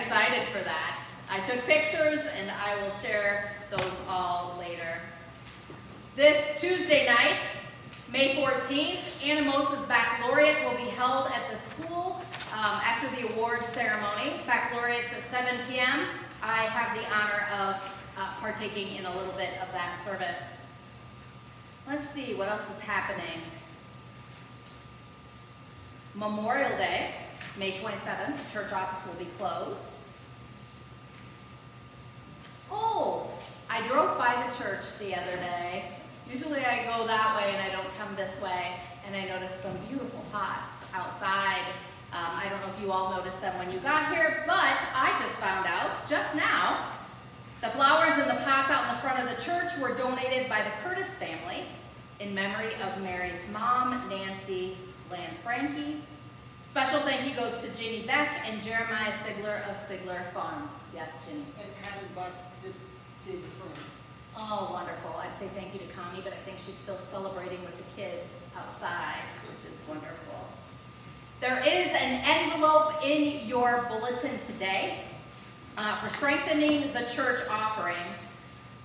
excited for that. I took pictures, and I will share those all later. This Tuesday night, May 14th, Anamosa Baccalaureate will be held at the school um, after the awards ceremony. Baccalaureate's at 7 p.m. I have the honor of uh, partaking in a little bit of that service. Let's see what else is happening. Memorial Day, May 27th, the church office will be closed. Oh, I drove by the church the other day Usually I go that way and I don't come this way, and I noticed some beautiful pots outside. Um, I don't know if you all noticed them when you got here, but I just found out just now the flowers in the pots out in the front of the church were donated by the Curtis family in memory of Mary's mom, Nancy Lanfranchi. Special thank you goes to Ginny Beck and Jeremiah Sigler of Sigler Farms. Yes, Ginny. And Patty Buck did, did the ferns. Oh, wonderful. I'd say thank you to Connie, but I think she's still celebrating with the kids outside, which is wonderful. There is an envelope in your bulletin today uh, for strengthening the church offering.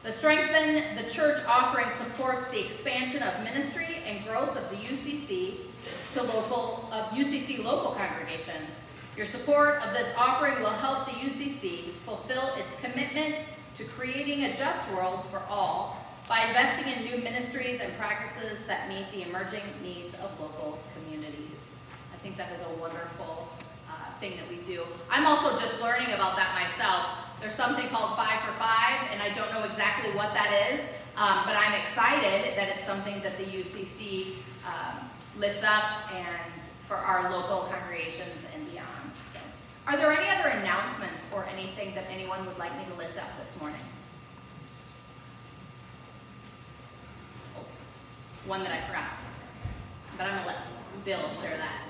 The Strengthen the Church offering supports the expansion of ministry and growth of the UCC to local of UCC local congregations. Your support of this offering will help the UCC fulfill its commitment to creating a just world for all by investing in new ministries and practices that meet the emerging needs of local communities. I think that is a wonderful uh, thing that we do. I'm also just learning about that myself. There's something called Five for Five, and I don't know exactly what that is, um, but I'm excited that it's something that the UCC um, lifts up and for our local congregations and beyond. So, are there any other announcements or anything that anyone would like me to lift up this morning? One that I forgot, but I'm gonna let Bill share that.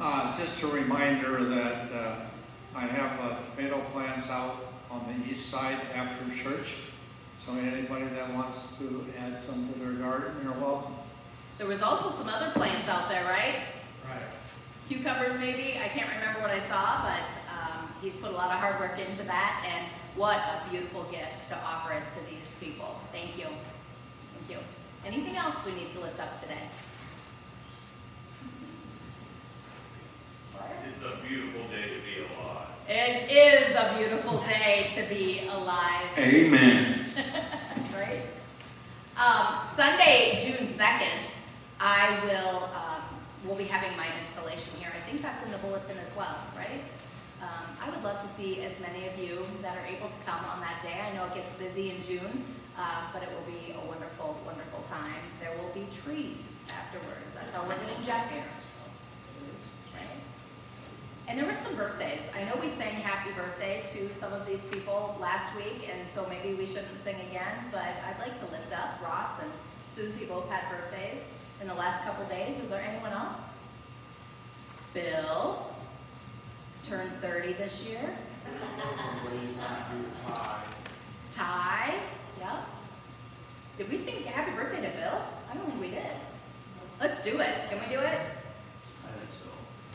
Uh, just a reminder that uh, I have uh, tomato plants out on the east side after church. So anybody that wants to add some to their garden, you're welcome. There was also some other plants out there, right? Right. Cucumbers maybe, I can't remember what I saw, but um, he's put a lot of hard work into that and what a beautiful gift to offer it to these people. Thank you. Thank you. Anything else we need to lift up today? It's a beautiful day to be alive. It is a beautiful day to be alive. Amen. Great. Um, Sunday, June 2nd, I will um, will be having my installation here. I think that's in the bulletin as well, right? Um, I would love to see as many of you that are able to come on that day. I know it gets busy in June, uh, but it will be a wonderful, wonderful time. There will be treats afterwards. That's how we're Jeff here. So? And there were some birthdays. I know we sang happy birthday to some of these people last week, and so maybe we shouldn't sing again, but I'd like to lift up Ross and Susie both had birthdays in the last couple days. Is there anyone else? Bill turned 30 this year. Ty, yep. Did we sing happy birthday to Bill? I don't think we did. Let's do it. Can we do it?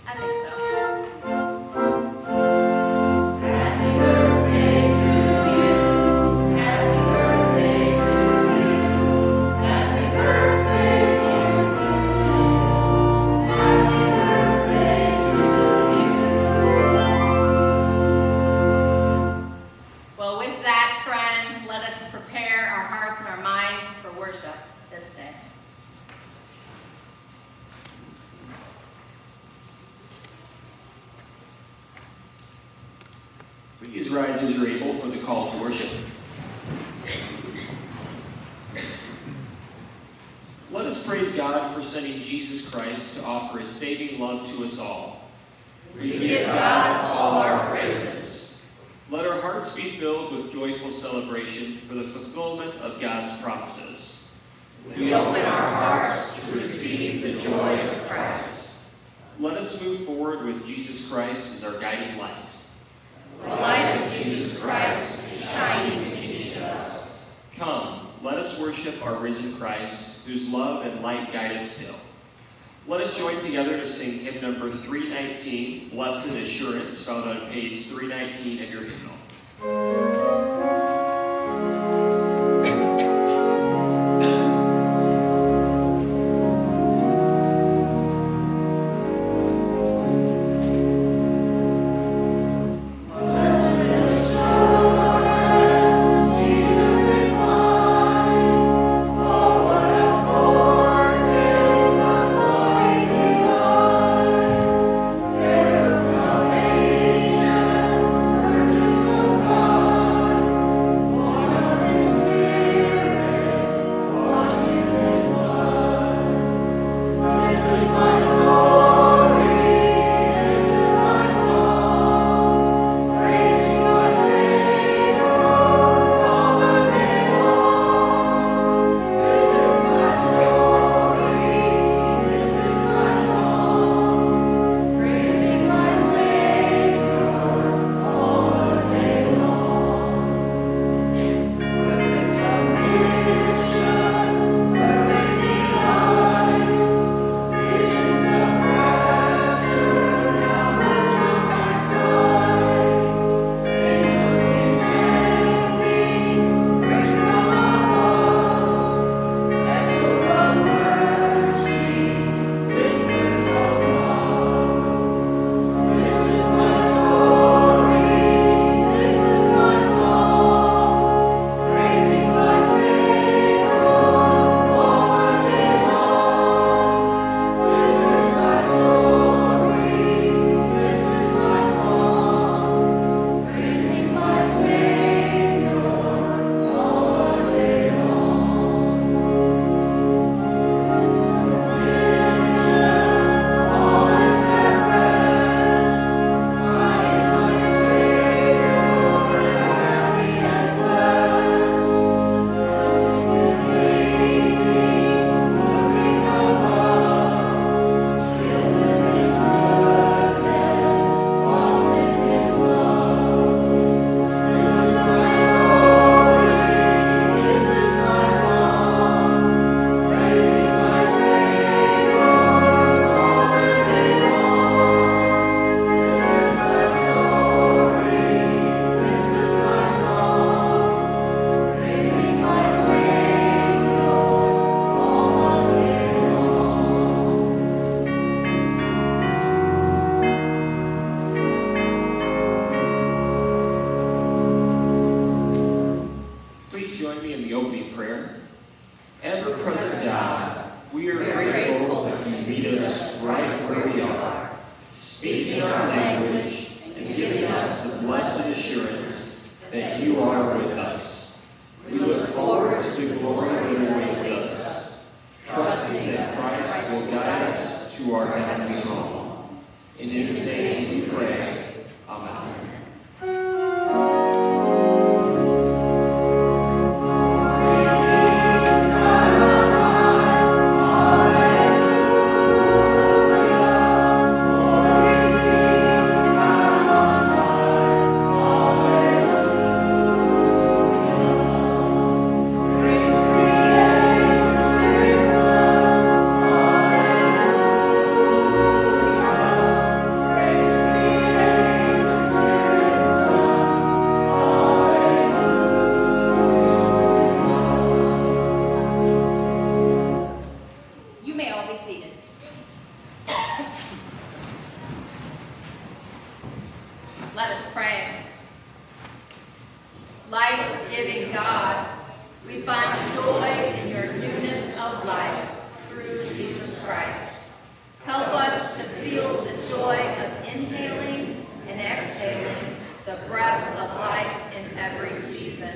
I think so. Rise as you're able for the call to worship. Let us praise God for sending Jesus Christ to offer his saving love to us all. We give God all our praises. Let our hearts be filled with joyful celebration for the fulfillment of God's promises. We open our hearts to receive the joy of Christ. Let us move forward with Jesus Christ as our guiding light. The light of Jesus Christ is shining in each of us. Come, let us worship our risen Christ, whose love and light guide us still. Let us join together to sing hymn number 319, Blessed Assurance, found on page 319 of your hymnal. We find joy in your newness of life through Jesus Christ. Help us to feel the joy of inhaling and exhaling the breath of life in every season.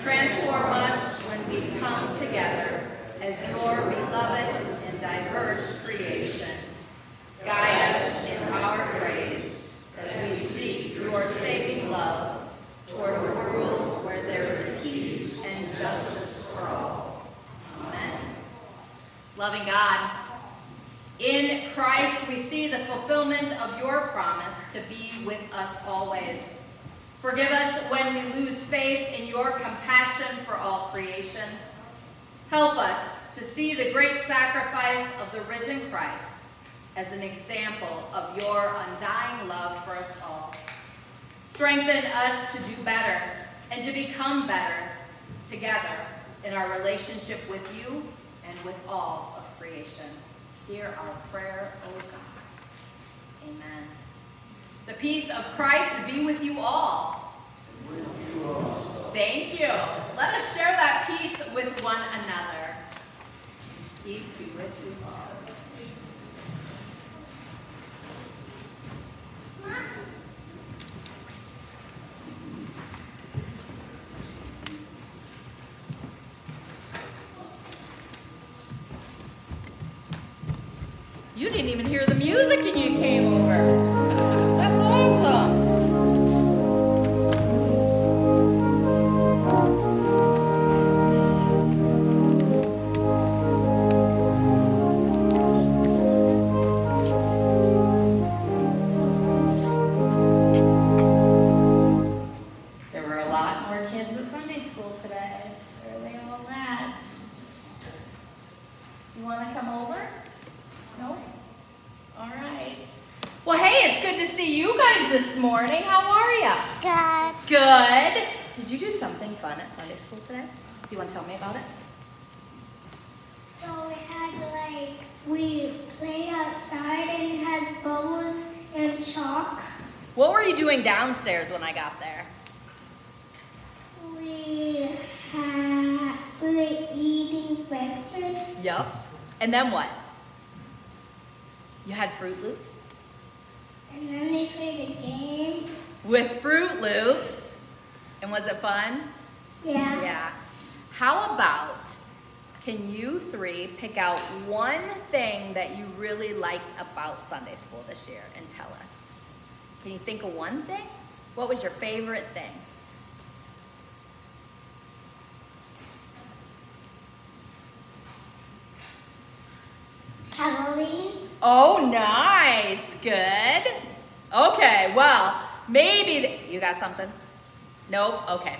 Transform us when we come together as your beloved and diverse creation. Guide us in our praise as we seek your saving love justice for all. Amen. Loving God, in Christ we see the fulfillment of your promise to be with us always. Forgive us when we lose faith in your compassion for all creation. Help us to see the great sacrifice of the risen Christ as an example of your undying love for us all. Strengthen us to do better and to become better together in our relationship with you and with all of creation. Hear our prayer, O God. Amen. The peace of Christ be with you all. Thank you. Let us share that peace with one another. Peace be with you all. You didn't even hear the music and you came over. Three pick out one thing that you really liked about Sunday school this year and tell us? Can you think of one thing? What was your favorite thing? Halloween. Oh, nice. Good. Okay, well, maybe you got something? Nope. Okay.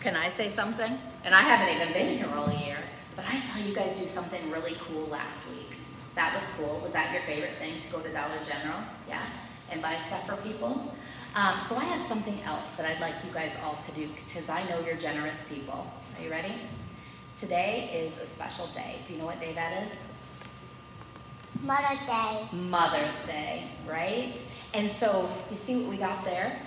Can I say something? And I haven't even been here all year, but I saw you guys do something really cool last week. That was cool. Was that your favorite thing to go to Dollar General? Yeah? And buy stuff for people? Um, so I have something else that I'd like you guys all to do because I know you're generous people. Are you ready? Today is a special day. Do you know what day that is? Mother's Day. Mother's Day, right? And so you see what we got there?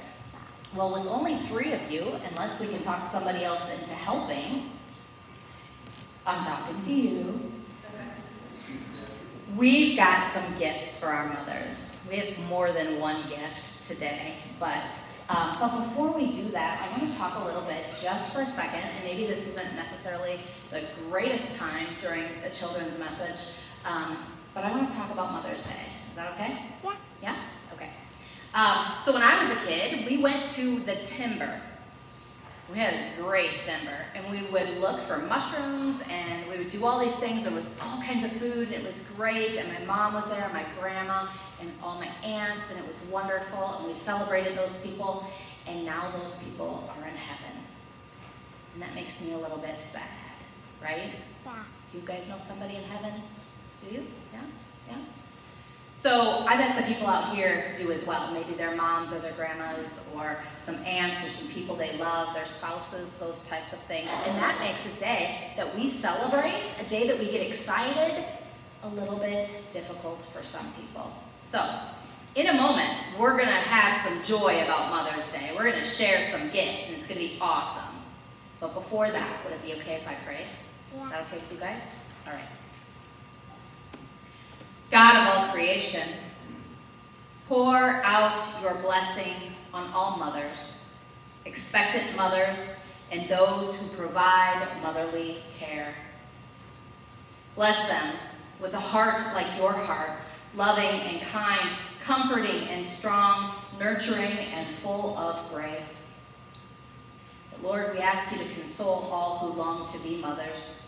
Well, with only three of you, unless we can talk somebody else into helping, I'm talking to you. We've got some gifts for our mothers. We have more than one gift today, but um, but before we do that, I want to talk a little bit just for a second, and maybe this isn't necessarily the greatest time during the children's message, um, but I want to talk about Mother's Day. Is that okay? Yeah. Yeah? Okay. Um, so when I was a kid, we went to the timber. We had this great timber, and we would look for mushrooms, and we would do all these things. There was all kinds of food, and it was great. And my mom was there, my grandma, and all my aunts, and it was wonderful. And we celebrated those people, and now those people are in heaven, and that makes me a little bit sad, right? Yeah. Do you guys know somebody in heaven? Do you? Yeah? Yeah? So I bet the people out here do as well. Maybe their moms or their grandmas or some aunts or some people they love, their spouses, those types of things. And that makes a day that we celebrate, a day that we get excited, a little bit difficult for some people. So in a moment, we're going to have some joy about Mother's Day. We're going to share some gifts, and it's going to be awesome. But before that, would it be okay if I prayed? Is that okay with you guys? All right. God of all creation, pour out your blessing on all mothers, expectant mothers, and those who provide motherly care. Bless them with a heart like your heart, loving and kind, comforting and strong, nurturing and full of grace. Lord, we ask you to console all who long to be mothers.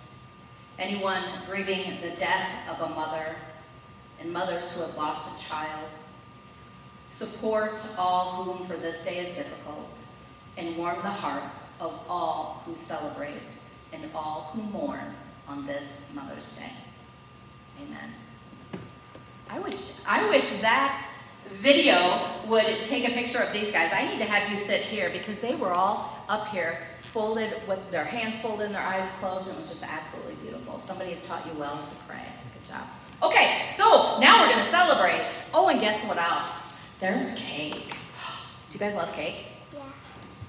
anyone grieving the death of a mother, and mothers who have lost a child. Support all whom for this day is difficult, and warm the hearts of all who celebrate and all who mourn on this Mother's Day. Amen. I wish, I wish that video would take a picture of these guys. I need to have you sit here because they were all up here folded with their hands folded and their eyes closed and it was just absolutely beautiful. Somebody has taught you well to pray. Good job. Okay, so now we're gonna celebrate. Oh, and guess what else? There's cake. Do you guys love cake? Yeah.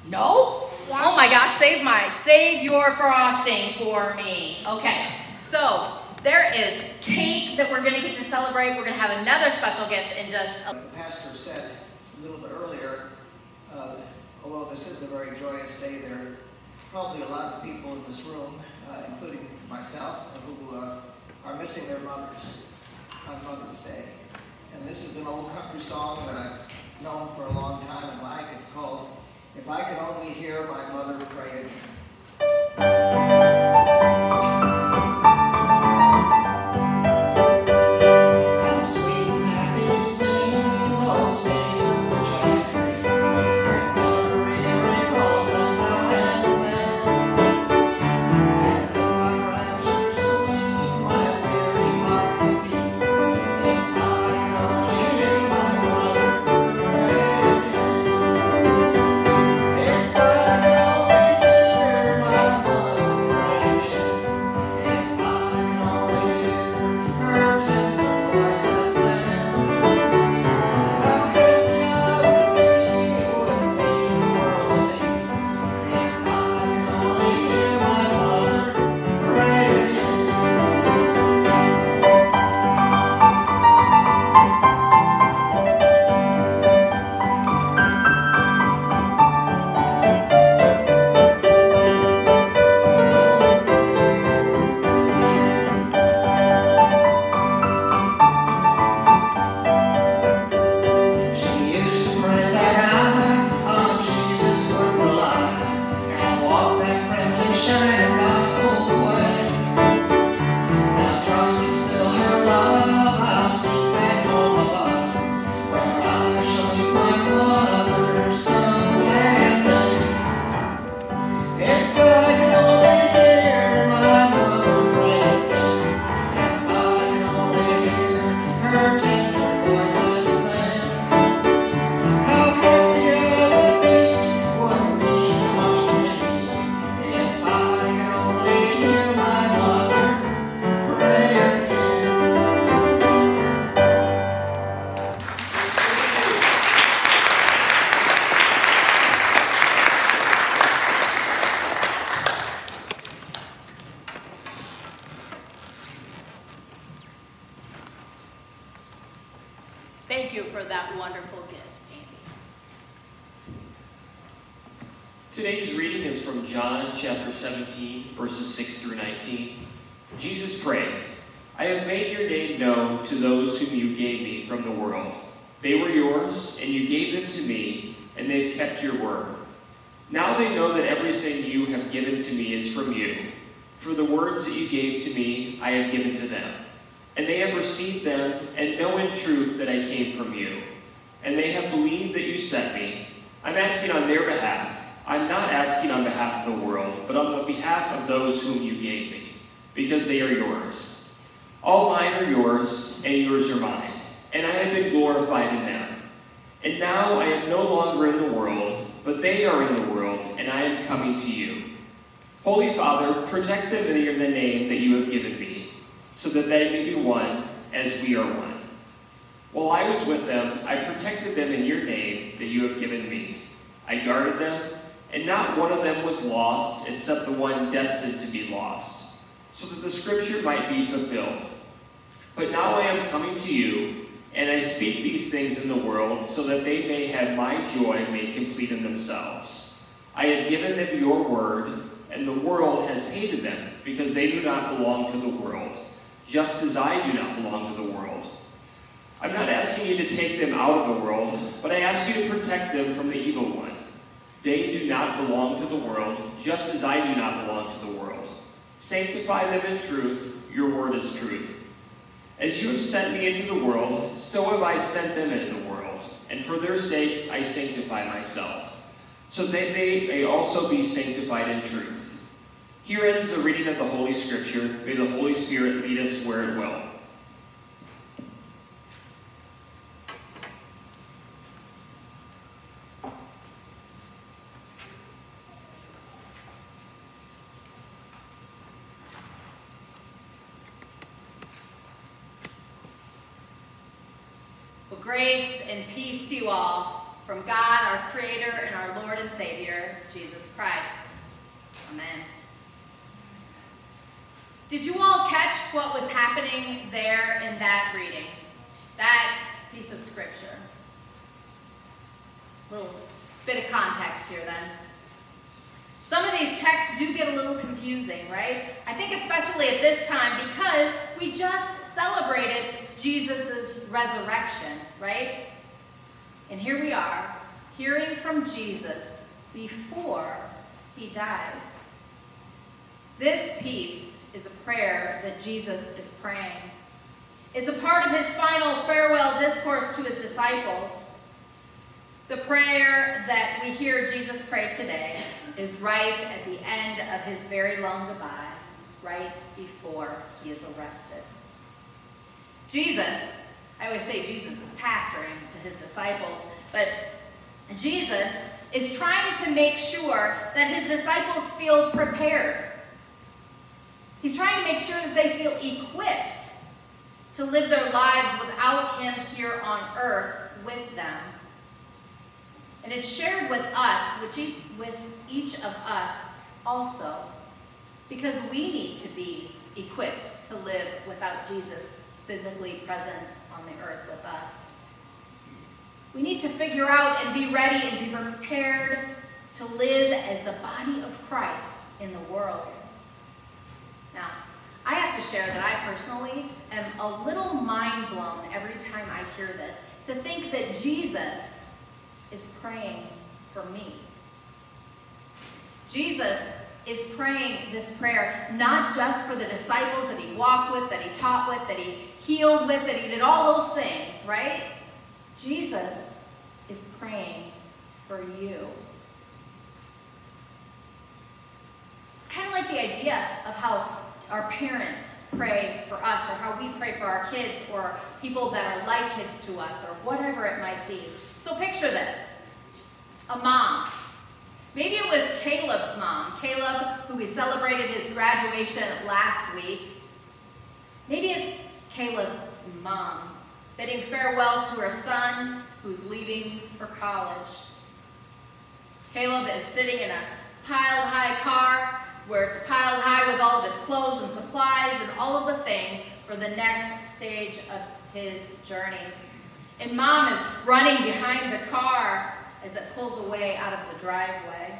No? Yeah. Oh my gosh, save my, save your frosting for me. Okay, so there is cake that we're gonna get to celebrate. We're gonna have another special gift in just a The pastor said a little bit earlier, uh, although this is a very joyous day, there are probably a lot of people in this room, uh, including myself, who uh, are missing their mothers on Mother's Day. And this is an old country song that I've known for a long time and like. It's called If I Could Only Hear My Mother Pray Now they know that everything you have given to me is from you. For the words that you gave to me, I have given to them. And they have received them, and know in truth that I came from you. And they have believed that you sent me. I'm asking on their behalf. I'm not asking on behalf of the world, but on the behalf of those whom you gave me, because they are yours. All mine are yours, and yours are mine, and I have been glorified in them. And now I am no longer in the world, but they are in the world, and I am coming to you. Holy Father, protect them in the name that you have given me, so that they may be one as we are one. While I was with them, I protected them in your name that you have given me. I guarded them, and not one of them was lost except the one destined to be lost, so that the scripture might be fulfilled. But now I am coming to you, and I speak these things in the world so that they may have my joy made complete in themselves. I have given them your word, and the world has hated them because they do not belong to the world, just as I do not belong to the world. I'm not asking you to take them out of the world, but I ask you to protect them from the evil one. They do not belong to the world, just as I do not belong to the world. Sanctify them in truth, your word is truth. As you have sent me into the world, so have I sent them into the world, and for their sakes I sanctify myself, so that they may also be sanctified in truth. Here ends the reading of the Holy Scripture. May the Holy Spirit lead us where it will. Well, grace and peace to you all from God, our Creator and our Lord and Savior, Jesus Christ. Amen. Did you all catch what was happening there in that reading? That piece of scripture. A little bit of context here then. Some of these texts do get a little confusing, right? I think especially at this time because we just celebrated Jesus' resurrection, right? And here we are, hearing from Jesus before he dies. This piece is a prayer that Jesus is praying. It's a part of his final farewell discourse to his disciples. The prayer that we hear Jesus pray today is right at the end of his very long goodbye, right before he is arrested. Jesus, I always say Jesus is pastoring to his disciples, but Jesus is trying to make sure that his disciples feel prepared. He's trying to make sure that they feel equipped to live their lives without him here on earth with them. And it's shared with us, with each, with each of us also, because we need to be equipped to live without Jesus physically present on the earth with us. We need to figure out and be ready and be prepared to live as the body of Christ in the world. Now, I have to share that I personally am a little mind blown every time I hear this to think that Jesus is praying for me. Jesus is praying this prayer not just for the disciples that he walked with, that he taught with, that he healed with, that he did all those things, right? Jesus is praying for you. It's kind of like the idea of how our parents pray for us, or how we pray for our kids, or people that are like kids to us, or whatever it might be. So picture this a mom. Maybe it was Caleb's mom, Caleb, who we celebrated his graduation last week. Maybe it's Caleb's mom, bidding farewell to her son who's leaving for college. Caleb is sitting in a piled high car where it's piled high with all of his clothes and supplies and all of the things for the next stage of his journey. And mom is running behind the car as it pulls away out of the driveway.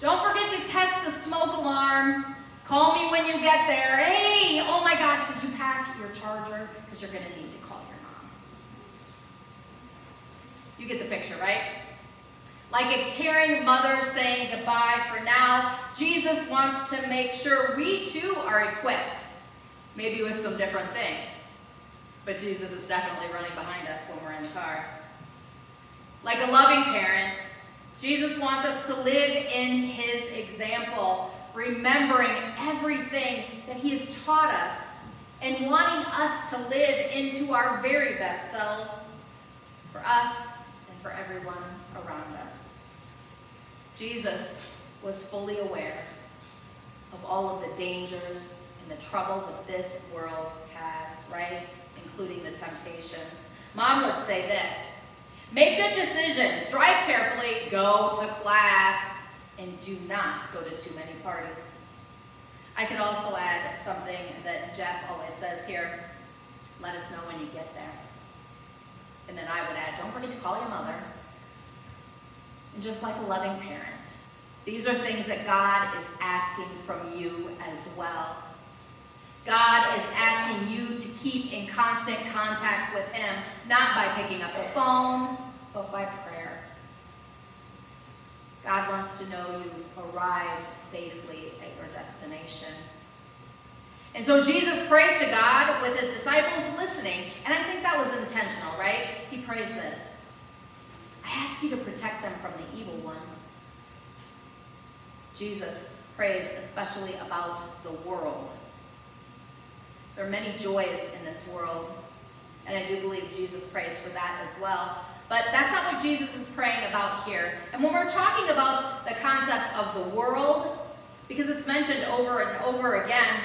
Don't forget to test the smoke alarm. Call me when you get there. Hey, oh my gosh, did you pack your charger? Because you're going to need to call your mom. You get the picture, right? Like a caring mother saying goodbye for now, Jesus wants to make sure we too are equipped, maybe with some different things. But Jesus is definitely running behind us when we're in the car. Like a loving parent, Jesus wants us to live in his example, remembering everything that he has taught us and wanting us to live into our very best selves for us for everyone around us. Jesus was fully aware of all of the dangers and the trouble that this world has, right? Including the temptations. Mom would say this, make good decisions, drive carefully, go to class, and do not go to too many parties. I could also add something that Jeff always says here, let us know when you get there. And then I would add, don't forget to call your mother. And just like a loving parent, these are things that God is asking from you as well. God is asking you to keep in constant contact with Him, not by picking up the phone, but by prayer. God wants to know you've arrived safely at your destination. And so Jesus prays to God with his disciples listening. And I think that was intentional, right? He prays this I ask you to protect them from the evil one. Jesus prays especially about the world. There are many joys in this world, and I do believe Jesus prays for that as well. But that's not what Jesus is praying about here. And when we're talking about the concept of the world, because it's mentioned over and over again,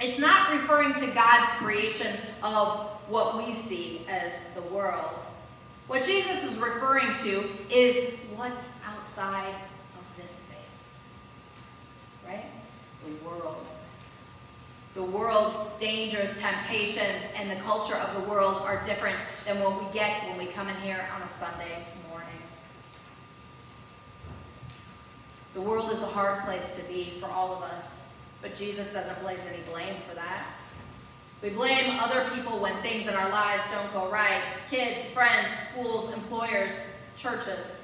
it's not referring to God's creation of what we see as the world. What Jesus is referring to is what's outside of this space, right? The world. The world's dangers, temptations, and the culture of the world are different than what we get when we come in here on a Sunday morning. The world is a hard place to be for all of us, but Jesus doesn't place any blame for that. We blame other people when things in our lives don't go right kids, friends, schools, employers, churches.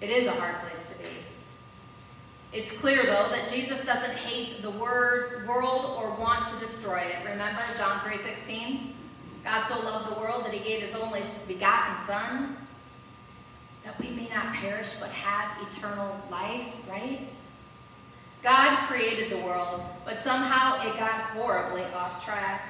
It is a hard place to be. It's clear, though, that Jesus doesn't hate the word, world or want to destroy it. Remember John 3.16? God so loved the world that he gave his only begotten Son, that we may not perish but have eternal life, right? God created the world, but somehow it got horribly off track.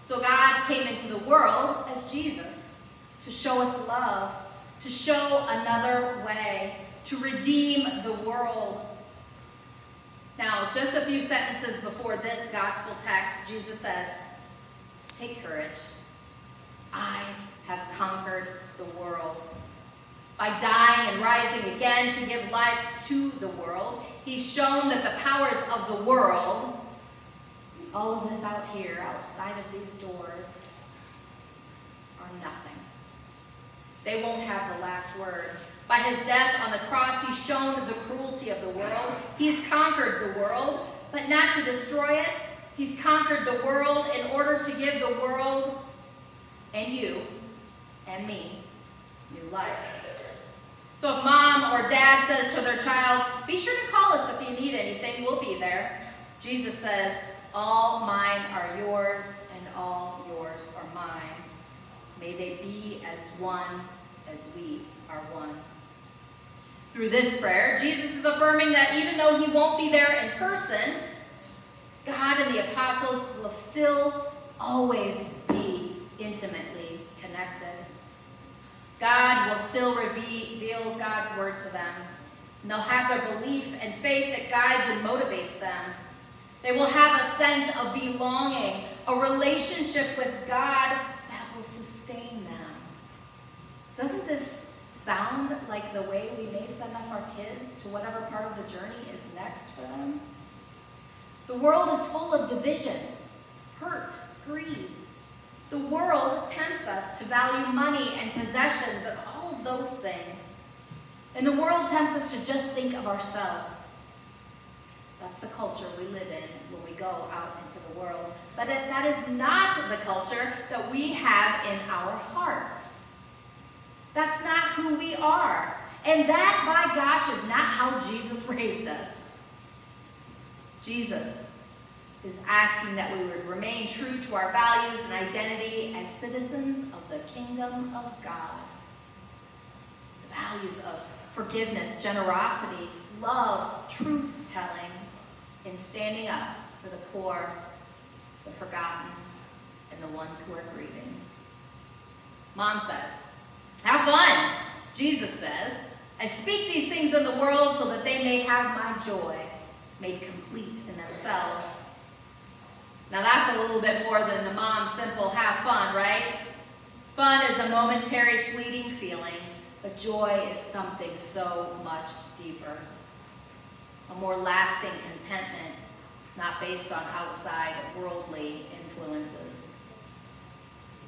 So God came into the world as Jesus to show us love, to show another way, to redeem the world. Now, just a few sentences before this gospel text, Jesus says, Take courage. I have conquered the world. By dying and rising again to give life to the world, he's shown that the powers of the world, all of this out here, outside of these doors, are nothing. They won't have the last word. By his death on the cross, he's shown the cruelty of the world. He's conquered the world, but not to destroy it. He's conquered the world in order to give the world and you and me new life. So if mom or dad says to their child, be sure to call us if you need anything, we'll be there. Jesus says, all mine are yours and all yours are mine. May they be as one as we are one. Through this prayer, Jesus is affirming that even though he won't be there in person, God and the apostles will still always be intimately connected. Will still reveal God's word to them. And they'll have their belief and faith that guides and motivates them. They will have a sense of belonging, a relationship with God that will sustain them. Doesn't this sound like the way we may send off our kids to whatever part of the journey is next for them? The world is full of division, hurt, greed, the world tempts us to value money and possessions and all of those things. And the world tempts us to just think of ourselves. That's the culture we live in when we go out into the world. But that is not the culture that we have in our hearts. That's not who we are. And that, by gosh, is not how Jesus raised us. Jesus is asking that we would remain true to our values and identity as citizens of the kingdom of God. Values of forgiveness, generosity, love, truth telling, and standing up for the poor, the forgotten, and the ones who are grieving. Mom says, Have fun. Jesus says, I speak these things in the world so that they may have my joy made complete in themselves. Now that's a little bit more than the mom simple have fun, right? Fun is a momentary fleeting feeling, but joy is something so much deeper. A more lasting contentment, not based on outside worldly influences.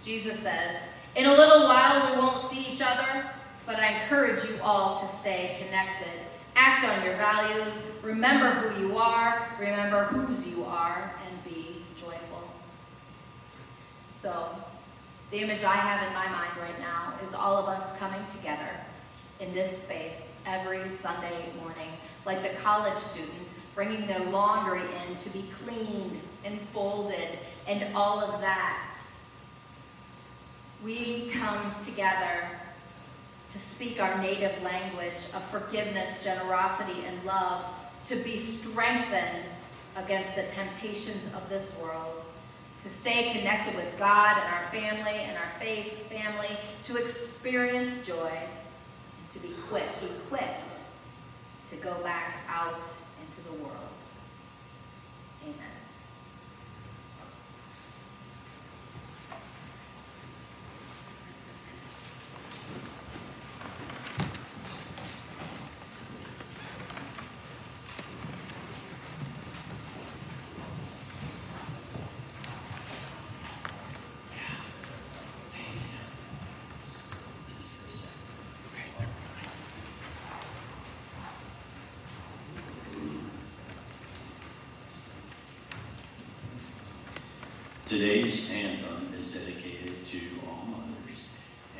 Jesus says, in a little while we won't see each other, but I encourage you all to stay connected. Act on your values, remember who you are, remember whose you are, and be joyful. so the image I have in my mind right now is all of us coming together in this space every Sunday morning, like the college student, bringing their laundry in to be cleaned and folded and all of that. We come together to speak our native language of forgiveness, generosity, and love, to be strengthened against the temptations of this world, to stay connected with God and our family and our faith family, to experience joy, and to be equipped, equipped to go back out into the world. Amen. Today's anthem is dedicated to all mothers,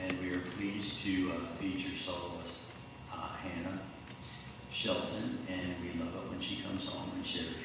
and we are pleased to uh, feature soloist uh, Hannah Shelton, and we love it when she comes home and shares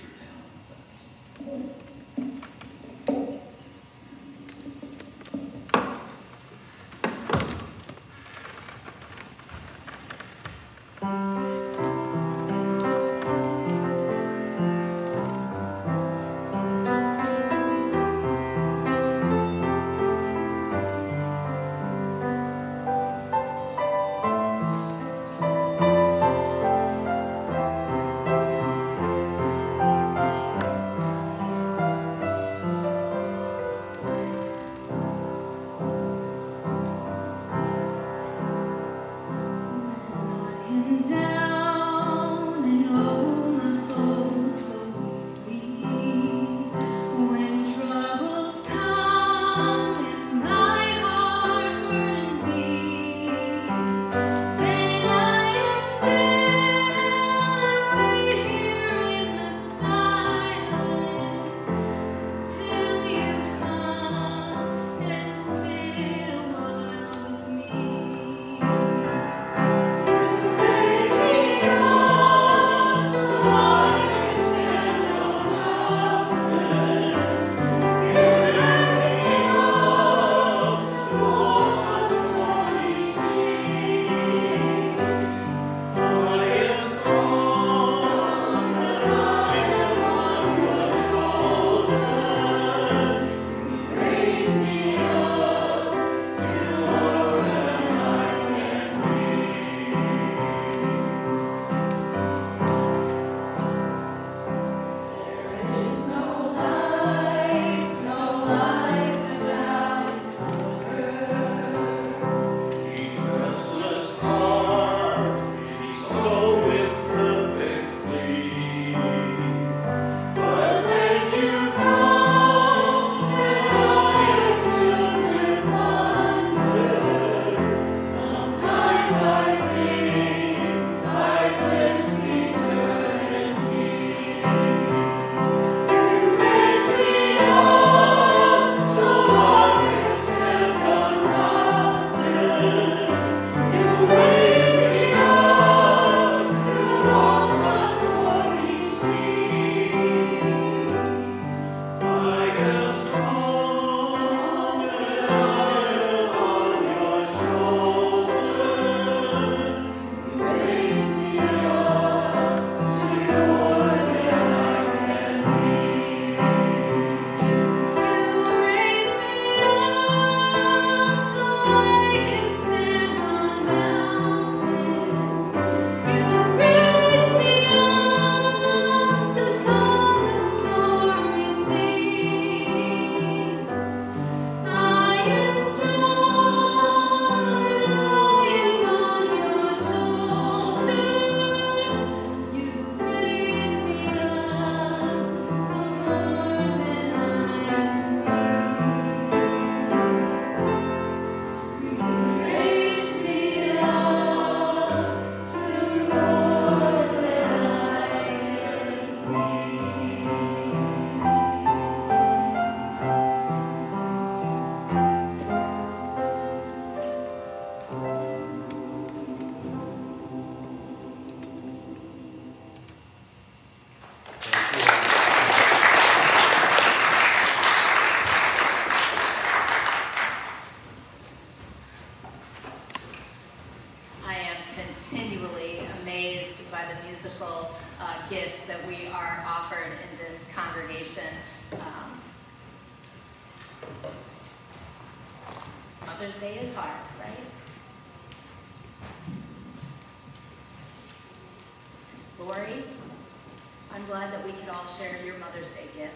share your Mother's Day gift.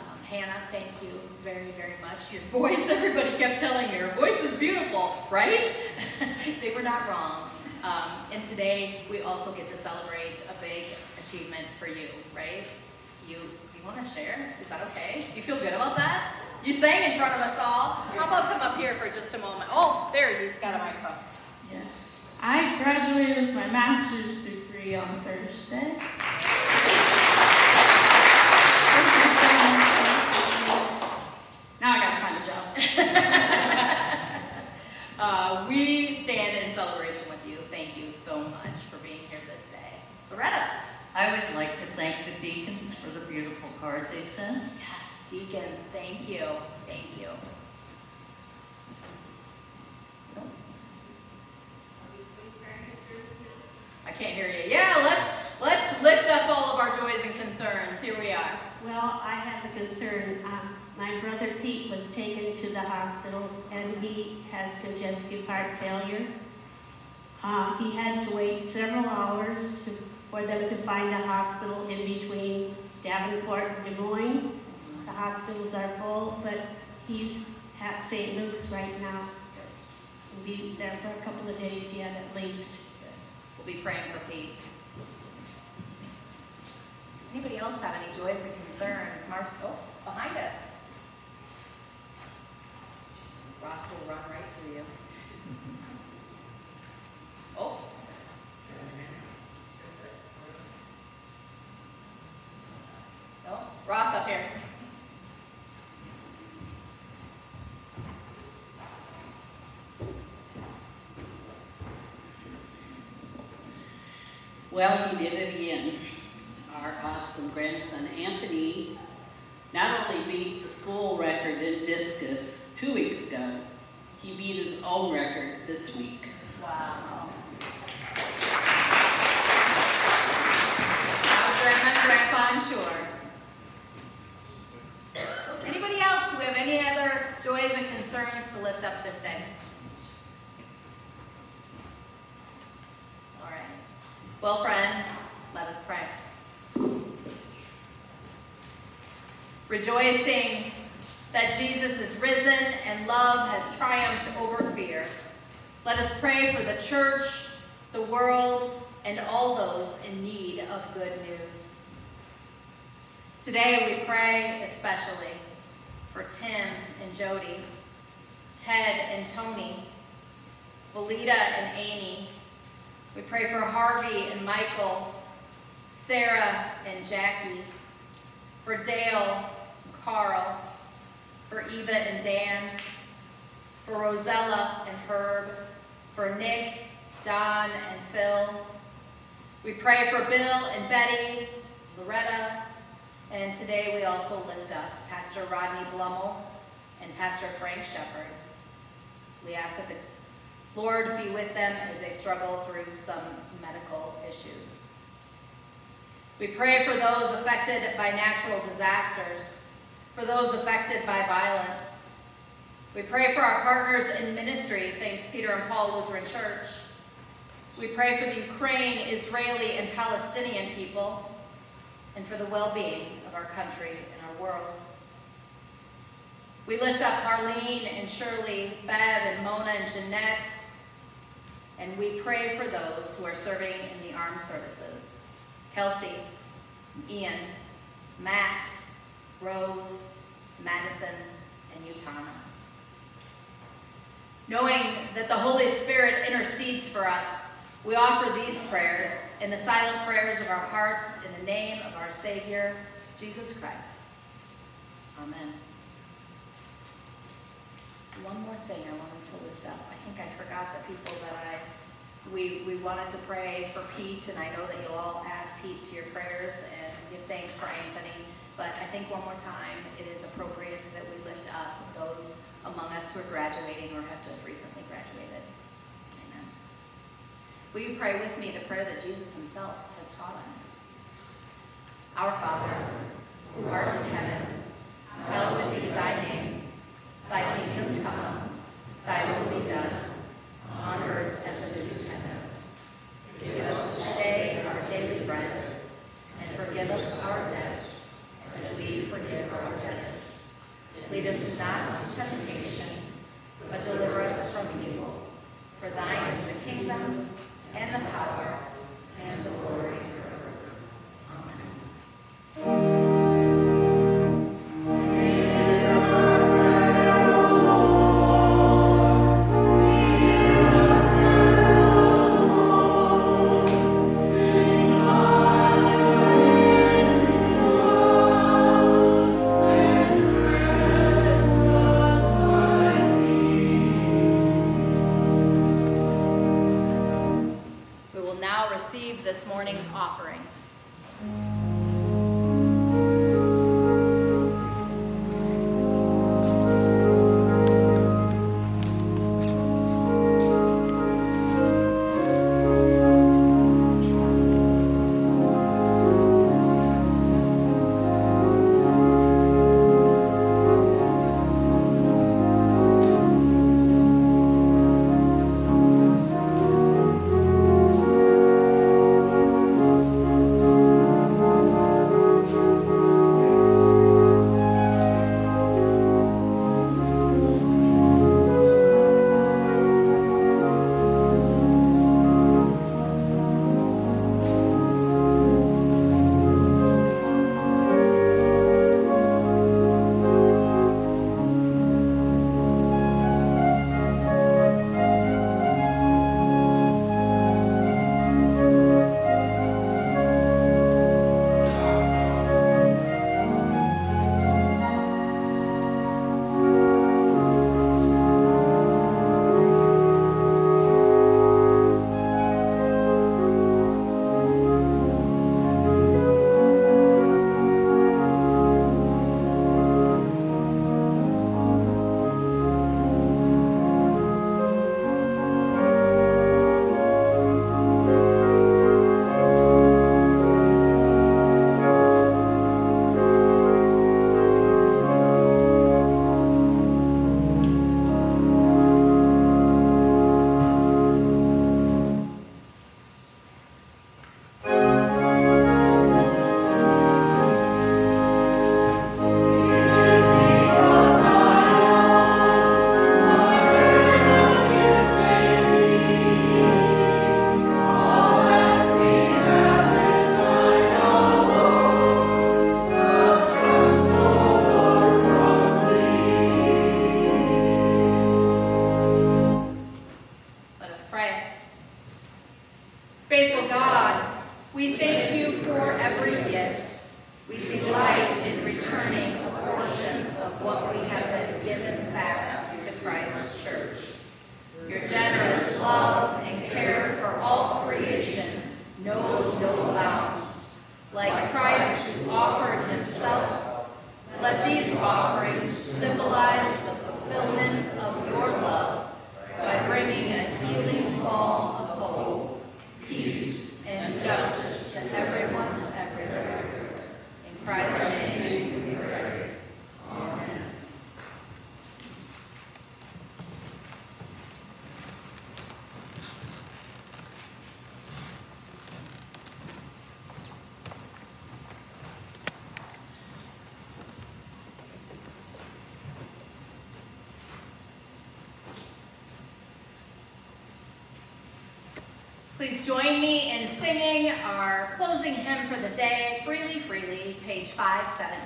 Um, Hannah, thank you very, very much. Your voice, everybody kept telling me, your voice is beautiful, right? they were not wrong. Um, and today, we also get to celebrate a big achievement for you, right? You, you want to share? Is that okay? Do you feel good about that? You sang in front of us all. How about come up here for just a moment? Oh, there, you've got a microphone. Yes. I graduated with my master's degree on Thursday. Now I gotta find a job. uh, we stand in celebration with you. Thank you so much for being here this day. Loretta. I would like to thank the deacons for the beautiful card they. Yes, deacons, thank you. Thank you. I can't hear you. Yeah, let's let's lift up all of our joys and concerns. Here we are. Well, I have a concern. Um, my brother Pete was taken to the hospital and he has congestive heart failure. Um, he had to wait several hours to, for them to find a hospital in between Davenport Des Moines. The hospitals are full, but he's at St. Luke's right now. He'll be there for a couple of days yet at least. We'll be praying for Pete. Anybody else have any joys and concerns? Mar- oh, behind us. Ross will run right to you. Oh. Oh, Ross up here. Well, he did it again. Our awesome grandson Anthony not only beat the school record in discus two weeks ago, he beat his own record this week. Wow. Now, Grandma and Grandpa, I'm sure. Anybody else? Do we have any other joys and concerns to lift up this day? All right. Well, friends, let us pray. Rejoicing that Jesus is risen and love has triumphed over fear. Let us pray for the church, the world, and all those in need of good news. Today we pray especially for Tim and Jody, Ted and Tony, Belita and Amy. We pray for Harvey and Michael, Sarah and Jackie, for Dale and Carl, for Eva and Dan, for Rosella and Herb, for Nick, Don, and Phil. We pray for Bill and Betty, Loretta, and today we also lift up Pastor Rodney Blummel and Pastor Frank Shepard. We ask that the Lord be with them as they struggle through some medical issues. We pray for those affected by natural disasters, for those affected by violence. We pray for our partners in ministry, Saints Peter and Paul Lutheran Church. We pray for the Ukraine, Israeli, and Palestinian people, and for the well-being of our country and our world. We lift up Marlene and Shirley, Bev and Mona and Jeanette, and we pray for those who are serving in the armed services. Kelsey, Ian, Matt, Rose, Madison, and Utana. Knowing that the Holy Spirit intercedes for us, we offer these prayers in the silent prayers of our hearts in the name of our Savior, Jesus Christ. Amen. One more thing I wanted to lift up. I think I forgot the people that I, we, we wanted to pray for Pete, and I know that you'll all add Pete to your prayers and give thanks for Anthony. But I think one more time, it is appropriate that we lift up those among us who are graduating or have just recently graduated. Amen. Will you pray with me the prayer that Jesus himself has taught us? Our Father, who art in heaven, hallowed be thy name. Thy kingdom come, thy will be done join me in singing our closing hymn for the day, Freely, Freely, page 570.